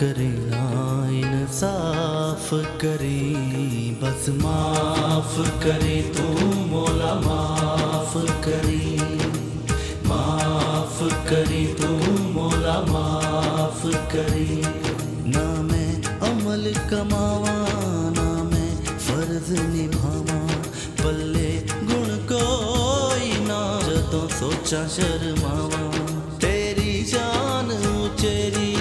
करे ना इंसाफ करे, बस माफ़ करे तू मौला माफ़ करी माफ़ करी तू मौला माफ़ करी। ना मैं अमल कमावा, ना मैं फ़र्ज़ निभावा, पल्ले गुण कोई ना जदों सोचा शर्मावा। तेरी जान उचेरी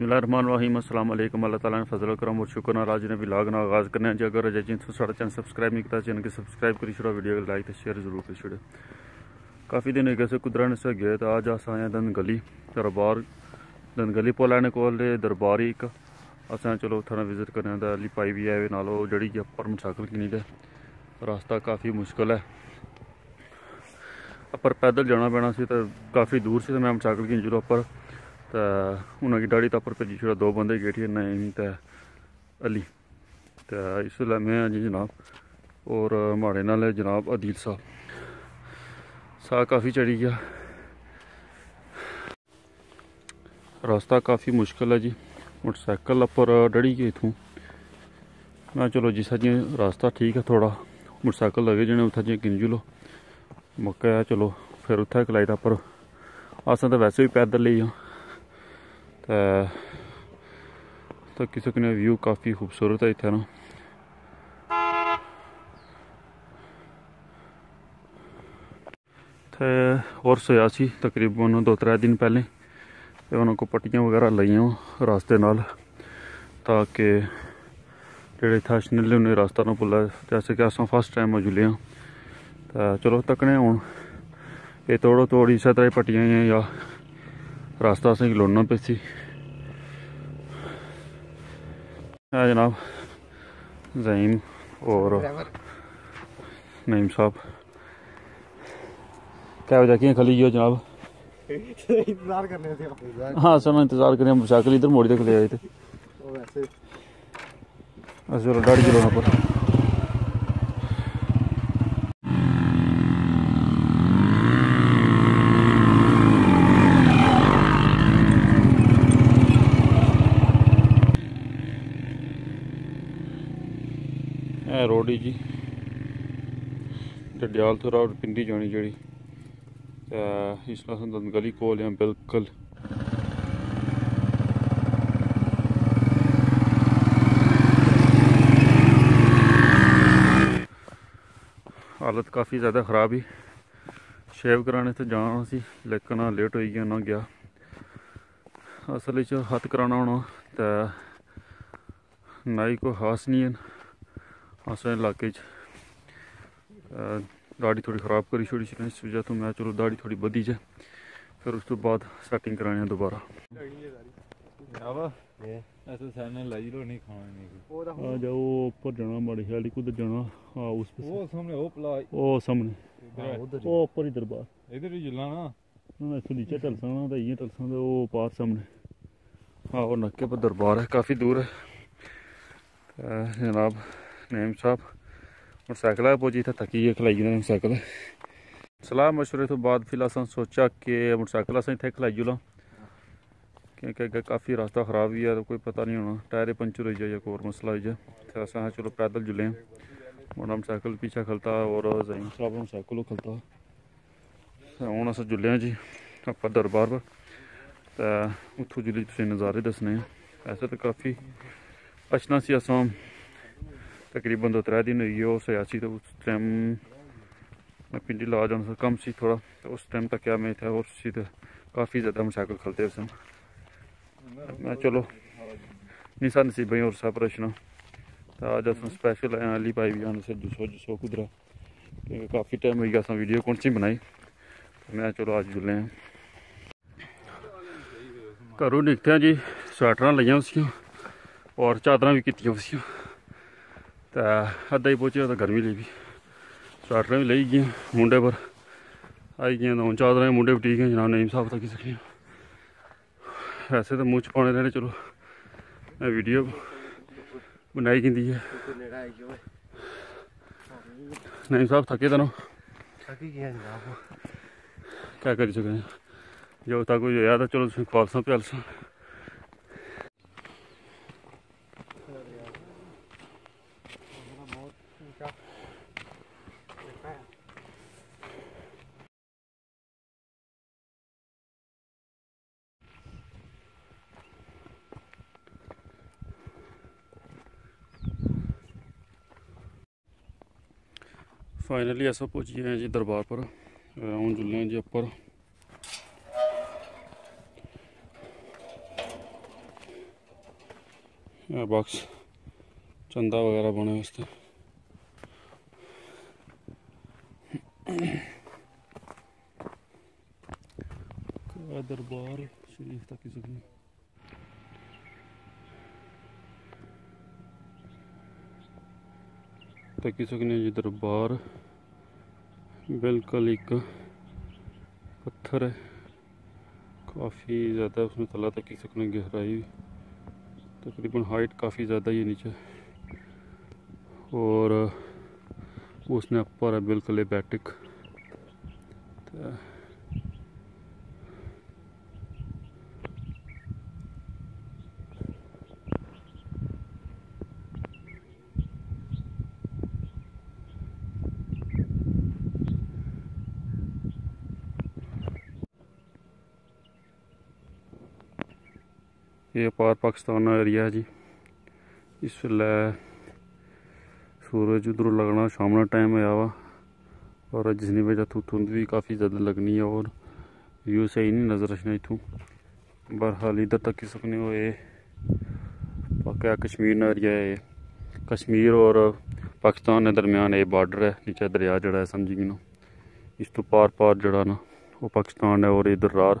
बिस्मिल्लाहिर्रहमानिर्रहीम। अस्सलाम वालेकुम अल्लाह ताला ने फजल करम और शुक्र अज ने व्लॉग ना आगाज़ करने हैं। जी अगर अजय जी तो साढ़ा चैनल सब्सक्राइब नहीं किया, चैनल के सब्सक्राइब करी छोड़ो, वीडियो को लाइक तो शेयर ज़रूर करी छोड़ो। काफ़ी दिन हो गए कुदरा ने से गए तो अज अस आए हैं दंद गली दरबार दंद गली पुल आने कोल दरबार ही एक असें चलो उत्थै विज़िट करने दा, अली पाई भी आए नाल जेह्ड़ी उप्पर मोटरसाइकिल किनी दे। रास्ता काफ़ी मुश्किल है। उप्पर पैदल जाना पैना सी, ते काफ़ी दूर से मैं मोटरसाइकिल गिन जुड़ा उप्पर ते उ'नेंगी दाड़ी तप्पर भेजी छोड़ा दो बंदे गेठी नईम ते अली ते इसलै में आं जी जनाब और माड़े नाल जनाब अदील साहब साह काफ़ी चढ़ी गया रास्ता काफ़ी मुश्किल है जी मोटरसाइकिल उप्पर डड़ी गए इत्थूं मैं चलो जिस जियाँ रास्ता ठीक है थोड़ा मोटरसाइकिल लगे जने उत्थै जियाँ गिन जुलो मौका है चलो फिर उत्थै कलाई दा पर असें तो वैसे भी पैदल लेई आं ते तक्की सकने व्यू काफ़ी खूबसूरत है इत्थै ना ते होर सोया सी तकरीबन दो त्रै दिन पैह्लें ते उन्होंने को पट्टियाँ वगैरह लाइयाँ रास्ते नाल ताकि जेह्ड़े इत्थै अशनीले उ'नें रास्ता ना भुल्लै जैसे कि अस फ़र्स्ट टाइम जुले आं ते चलो तक्कने आं हून एह् तोड़ो तोड़ी इस्सै तरह पट्टियाँ हियाँ जां रास्ता असेंगी लोड़ना पेसी। है जनाब जईम और नईम साहब। क्या वजह कियाँ खली गयो जनाब? इंतज़ार करने थे हाँ सर मैं इंतज़ार करें मोटरसाइकिल इधर मोड़ी तक ले आए थे। वैसे। बस चलो पर। ਇਹ ਰੋਡ ਹੀ ਜੀ ਡਡਿਆਲ ਤੋਂ ਰੋਡ ਪਿੰਡੀ ਜਾਣੀ ਜਿਹੜੀ ਤੇ ਇਸ ਨਾਲ ਸੰਦਨ ਗਲੀ ਕੋਲ ਆ ਬਿਲਕੁਲ ਹਾਲਤ ਕਾਫੀ ਜ਼ਿਆਦਾ ਖਰਾਬ ਹੀ ਸ਼ੇਵ ਕਰਾਣੇ ਤੇ ਜਾਣਾ ਸੀ ਲੇਕਿਨ ਲੇਟ ਹੋਈ ਗਿਆ ਨਾ ਗਿਆ ਅਸਲ ਵਿੱਚ ਹੱਥ ਕਰਾਉਣਾ ਹੋਣਾ ਤਾਂ ਨਾਈ ਕੋ ਖਾਸ ਨਹੀਂ असें इलाके च। दाड़ी थोड़ी खराब करी छोड़ी छड़ी इस तो मैं चलो दाड़ी थोड़ी बधी जाए। फिर उस तो बाद सेटिंग कराने दोबारा। जाओ ऊपर जाना कुछ पार सामने हाँ। वो पर दरबार है काफ़ी दूर है। जनाब नईम साहब मोटरसाइकिल पुजी था थकिए खिलाई जंदा मोटरसाइकिल सलाह मशवरे तो बाद फिर असें सोचा कि मोटरसाइकिल असें इत्थें खिलाई जुला। क्योंकि अग्गें काफ़ी रास्ता खराब ही है तो कोई पता नहीं होना। टायर पंचर हो जाए कोई मसला हो जाए। तो चलो पैदल जुले मोटा मोटरसाइकिल पीछा खलता और मोटरसाइकिल खलता। हूँ अस जुले जी अपा दरबार पर। उतु उत्थों जुले नज़ारे दसने ऐसे तो काफ़ी अच्छा सी असां। तकरीबन दो त्रै दिन होई गे सियासी तो उस टाइम मैं पिंडी ला जाना कम सी थोड़ा तो उस टाइम तक क्या मैं था और सी काफ़ी ज़्यादा मोटरसाइकिल खलते उस मैं चलो निशा नसीब और सब रचना तो आज अस स्पेशल अली भाई भी आने से जुसो जुसो कुदरा। काफ़ी टाइम हो गया वीडियो कौन सी बनाई। मैं चलो आज जुले हैं घरों निकते हैं जी स्वेटर लिया उसियाँ और चादर भी कीतियाँ उसियाँ तो अद्धा ही पहुँचे तो गर्मी लगी स्वैटर भी लई गई मुंडे पर आई गई दौन चादर मुंडे भी ठीक है जनाब नहीं साफ़ तक सकने वैसे तो मुँह च पाने रहने चलो वीडियो बनाई जी है नहीं साहब थके तो क्या करी सकने जो तक कोई होया तो चलो तुम प्यालसा फाइनली ऐसा पहुँच गए हैं जी दरबार पर। राउंड जुल हैं जी ऊपर बॉक्स, चंदा वगैरह बने उसते दरबार शरीफ तक की जगह ਤੱਕ ਹੀ ਸਕਣੇ ਜੀ ਦਰਬਾਰ बिल्कुल एक पत्थर है काफ़ी ज़्यादा उसमें तला तक की सकने गहराई तकरीबन हाइट काफ़ी ज़्यादा ही है नीचे और उसने ऊपर है बिल्कुल बैटिक ये पार पाकिस्तान एरिया है जी इसलै सूरज उधरों लगना शाम टाइम आया वा और जिसकी वजह तो धुंध भी काफ़ी ज़्यादा लगनी है और व्यू सही नहीं नज़र रखना इतू बहरहाल इधर तक सकने हो ये बाकी कश्मीर एरिया है कश्मीर और पाकिस्तान के दरम्यान ये बार्डर है नीचे दरिया जड़ा है समझी ना इस तो पार पार जड़ा ना वो पाकिस्तान है और इधर रार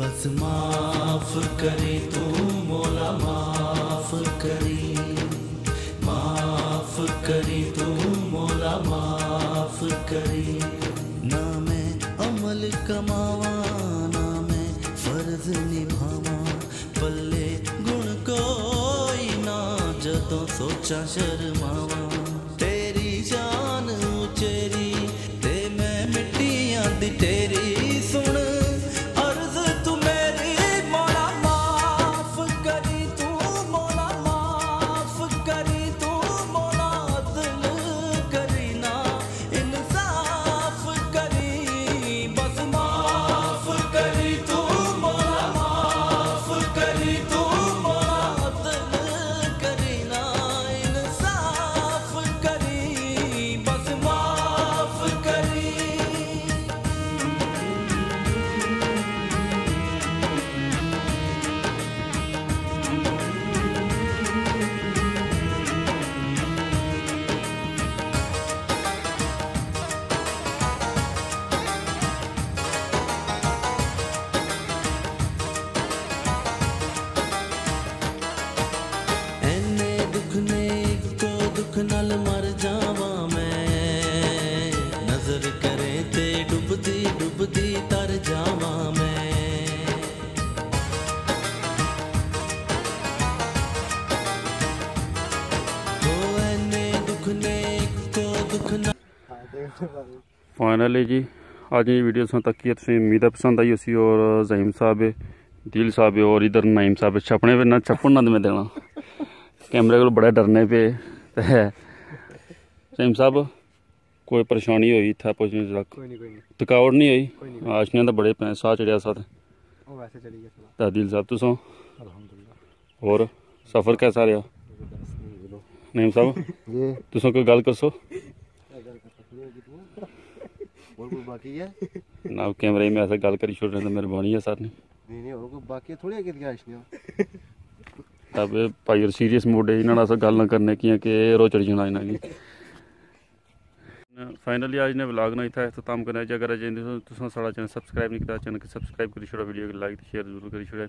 बस माफ़ करी तू मोला, माफ़ करी। माफ़ करी तू मोला, माफ़ करी। ना मैं अमल कमावा, ना मैं फ़र्ज़ निभावा। पल्ले गुण कोई ना, जदों सोचा शर्मावा। ਦੁੱਖ ਨਾਲ ਮਰ ਜਾਵਾਂ ਮੈਂ ਨਜ਼ਰ ਕਰੇ ਤੇ ਡੁੱਬਦੀ ਡੁੱਬਦੀ ਤਰ ਜਾਵਾਂ ਮੈਂ ਹੋ ਐਨੇ ਦੁੱਖ ਨੇ ਇੱਕੋ ਦੁੱਖ ਨਾਲ ਹਾਂ ਤੇ ਬਾਰੇ फाइनली जी आज की वीडियो सुन तक तुम उम्मीद है पसंद आई उसी और जहीम साहब है दिल साहब है और इधर नाइम साहब है छपने पे ना छप्पन ना मैं देना कैमरे को बड़े डरने पे ते जहीम साहब कोई परेशानी हुई इतना पहुंचने तक ਕੋਈ ਨਹੀਂ ਕੋਈ ਨਹੀਂ थकावट नहीं हुई ਕੋਈ ਨਹੀਂ आशने तो बड़े पै साह चढ़िया साथ ਉਹ ਵੈਸੇ ਚਲੀ ਗਿਆ ਥੋੜਾ ते दिल साहब तुसों ਅਲਹਮਦੁਲਿਲਾ और सफर कैसा रहा नईम साहब ये तुसों कोई गल करसो और कोई बाकी है ना कैमरे में ऐसे गल करी छोड़ने तो मेहरबानी है सर ने नहीं नहीं और कोई बाकी है थोड़ी है कितनी आशनिया अब भाई सीरियस मूड है इन्होंने अस गल करने की कि रो चढ़ी जाना इन्होंने फाइनली अज ने व्लाग ना इतना अख्ताम करना जे अगर अजें तुसें साढ़ा चैनल सब्सक्राइब नहीं किया चैनल सब्सक्राइब करी छोड़ो वीडियो लाइक शेयर ज़रूर करी छोड़ो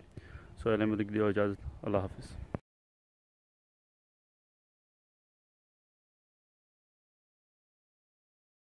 सो अहले में दिख दियो इजाज़त अल्लाह हाफिज़